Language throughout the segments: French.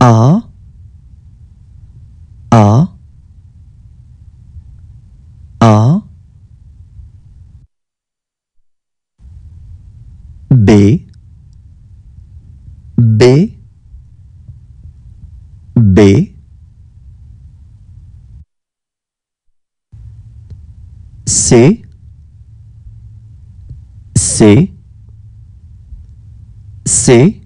A A A. B B B. C C C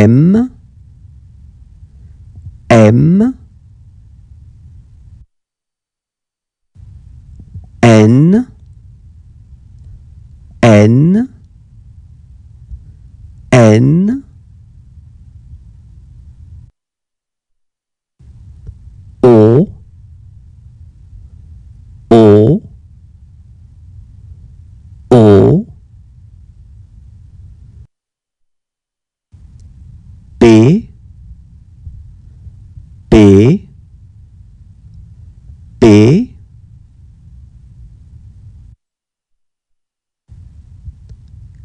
M M N N N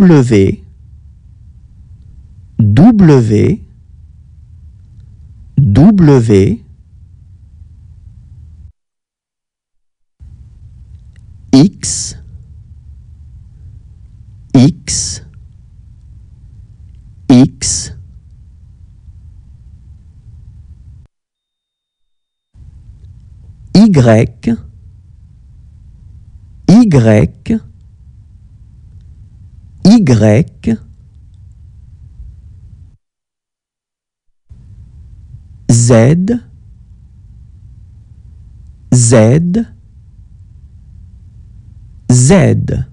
W W W X X X Y Y Y Z Z Z